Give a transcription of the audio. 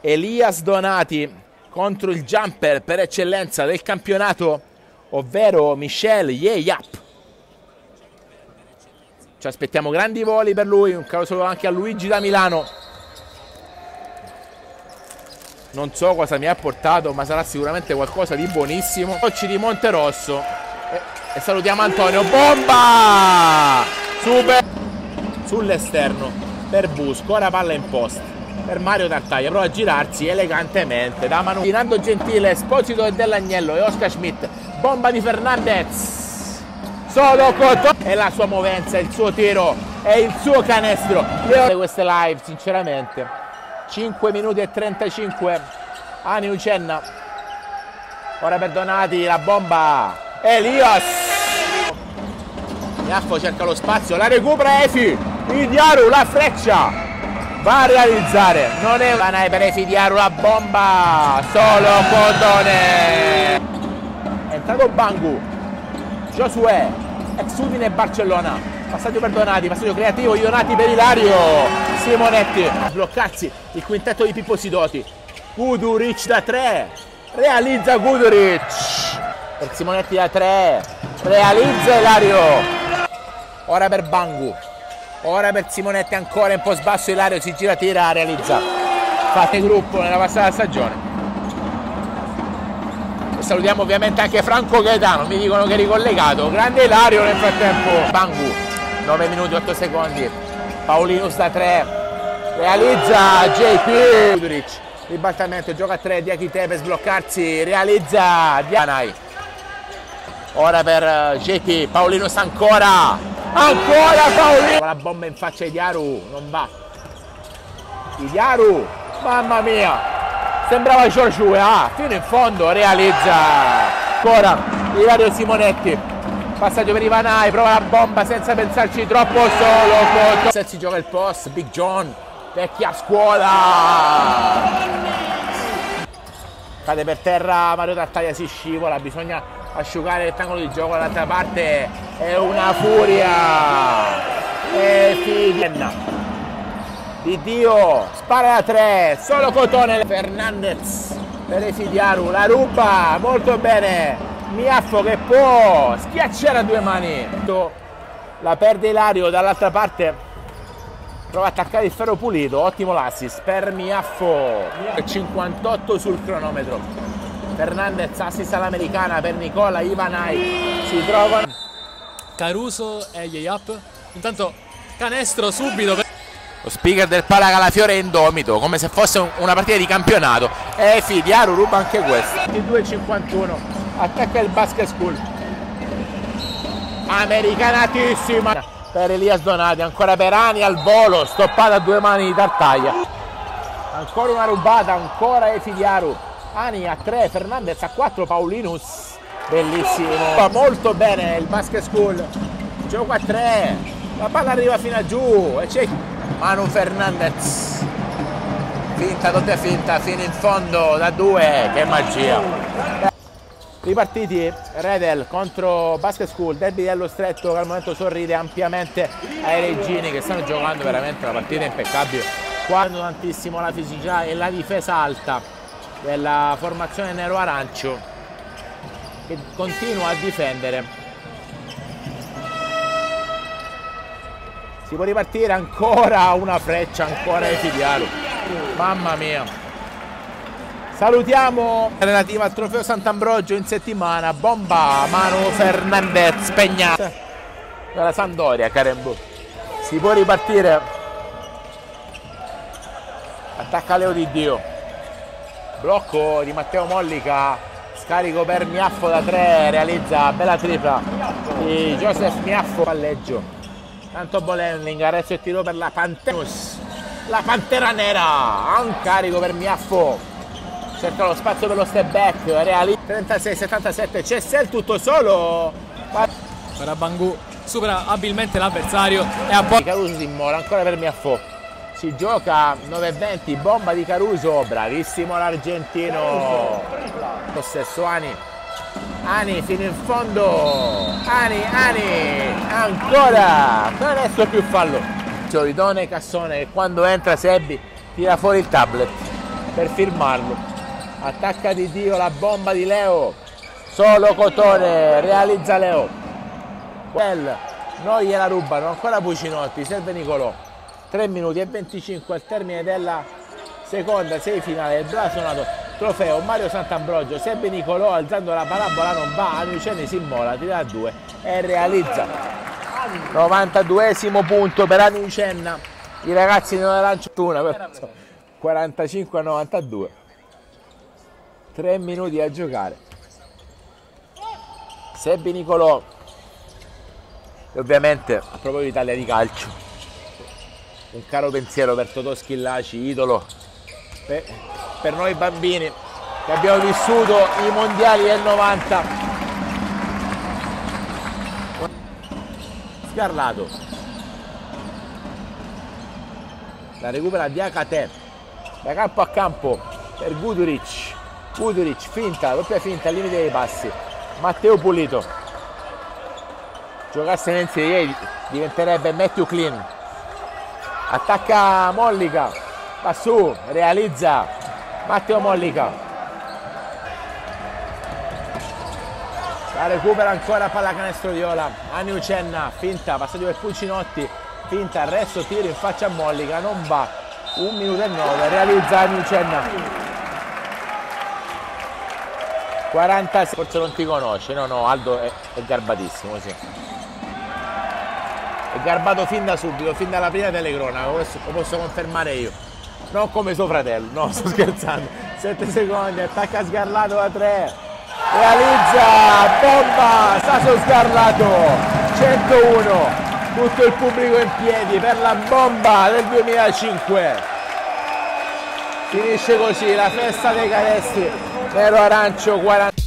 Elias Donati contro il jumper per eccellenza del campionato, ovvero Michel Yeyap. Ci aspettiamo grandi voli per lui, un caro saluto anche a Luigi da Milano. Non so cosa mi ha portato, ma sarà sicuramente qualcosa di buonissimo. Occi di Monterosso. E, e salutiamo Antonio. Bomba! Super! Sull'esterno per Busco, ora palla in post per Mario Tartaglia, prova a girarsi elegantemente da Manu. Tirando Gentile, Esposito e Dell'Agnello e Oscar Schmidt, bomba di Fernandez. Solo Cotto e la sua movenza, il suo tiro e il suo canestro. Io queste live, sinceramente. 5 minuti e 35. Ani Ucenna. Ora perdonati, la bomba. Elias. Iaffo cerca lo spazio, la recupera Efi. Idiaru, la freccia va a realizzare. Non è una per Efidiaru la bomba. Solo Cotone entrato Bangu. Josué. Ex Udine Barcellona. Passaggio per Donati passaggio creativo. Ionati per Ilario. Simonetti. A bloccarsi il quintetto di Pippo Sidoti. Guduric da 3 realizza Guduric. Per Simonetti da 3 realizza Ilario. Ora per Bangu Ora per Simonetti ancora in post basso, Ilario si gira, tira, realizza. Fate gruppo nella passata stagione. E salutiamo ovviamente anche Franco Gaetano, mi dicono che è ricollegato. Grande Ilario nel frattempo. Bangu, 9 minuti 8 secondi. Paulinus da 3. Realizza JP. Uduric, ribaltamento, gioca a 3, Diachite per sbloccarsi, realizza Dianai. Ora per eh, JP, Paulinus ancora, Ancora Paolino! La bomba in faccia di Diaru, non va. Diaru, mamma mia! Sembrava Giorgio, ah, fino in fondo realizza. Ancora Ilario Simonetti. Passaggio per Ivanai, prova la bomba senza pensarci troppo solo. Se si gioca il post, Big John, vecchia scuola. Cade per terra Mario Tartaglia, si scivola, bisogna asciugare il rettangolo di gioco dall'altra parte è una furia. E figlia di Dio spara da tre solo Cotone Fernandez per Efidiaru. La ruba molto bene. Miaffo che può schiacciare a due mani. La perde Ilario dall'altra parte prova a attaccare il ferro pulito ottimo l'assist per Miaffo. 58 sul cronometro Fernandez assist all'americana per Nicola Ivanai. Si trovano Caruso e Yeyap intanto canestro subito per... lo speaker del Palacalafiore è indomito come se fosse una partita di campionato. E Fidiaru ruba anche questa 22-51 attacca il basket school. Americanatissima. Per Elias Donati ancora per Ani al volo stoppata a due mani di Tartaglia. Ancora una rubata ancora Efidiaru Ani a 3, Fernandez a 4, Paulinus. Bellissimo. Va molto bene il basket school. Gioco a 3. La palla arriva fino a giù. E c'è Manu Fernandez. Finta, doppia finta, fino in fondo da 2. Che magia. Ripartiti Redel contro Basket School, derby dello stretto che al momento sorride ampiamente ai regini che stanno giocando veramente una partita impeccabile. Quando tantissimo la fisicità e la difesa alta della formazione nero-arancio che continua a difendere. Si può ripartire ancora una freccia, ancora Efidiaro. Mamma mia. Salutiamo relativa al trofeo Sant'Ambrogio in settimana. Bomba Manu Fernandez Pegnata. Dalla Sandoria, Carembo. Si può ripartire. Attacca Leo di Dio blocco di Matteo Mollica scarico per Miaffo da 3 realizza bella tripla di Joseph Miaffo palleggio. Tanto Bolenling adesso il tiro per la Panterus la Pantera Nera un carico per Miaffo. Cerca lo spazio per lo step back realizza 36-77 c'è il tutto solo. Bangù supera abilmente l'avversario e a Caruso si immora ancora per Miaffo si gioca 9-20 bomba di Caruso bravissimo l'argentino. Possesso Ani. Ani fino in fondo. Ani Ani ancora. Non è più fallo. Solidone Cassone che quando entra Sebbi tira fuori il tablet per firmarlo. Attacca di Dio la bomba di Leo. Solo Cotone realizza Leo. Quel, non gliela rubano ancora Pucinotti serve Nicolò 3 minuti e 25 al termine della seconda semifinale del blasonato trofeo Mario Sant'Ambrogio Sebbe Nicolò alzando la parabola non va. Anuceni si immola tira a 2 e realizza. 92esimo punto per Anucenna i ragazzi non la lanciano una 45 a 92 3 minuti a giocare. Sebbi Nicolò e ovviamente a proposito di Italia di calcio un caro pensiero per Totò Schillaci idolo. Per, per noi bambini che abbiamo vissuto i mondiali del 90 Scarlato. La recupera di Akate da campo a campo per Guduric. Guduric finta, doppia finta al limite dei passi. Matteo Pulito giocasse Nenzi ieri diventerebbe Matthew Clean attacca Mollica. Va su, realizza. Matteo Mollica. La recupera ancora pallacanestro Viola. Ani Ucenna, finta, passaggio per Puccinotti finta, arresto, tiro in faccia a Mollica non va, 1 minuto e 9 realizza Ani Ucenna 46 forse non ti conosce. No no Aldo è, è garbatissimo sì garbato fin da subito fin dalla prima telecronaca lo posso, confermare io. Non come suo fratello no sto scherzando. 7 secondi attacca sgarlato da 3 realizza bomba Saso sgarlato 101 tutto il pubblico in piedi per la bomba del 2005 finisce così la festa dei canestri nero arancio 40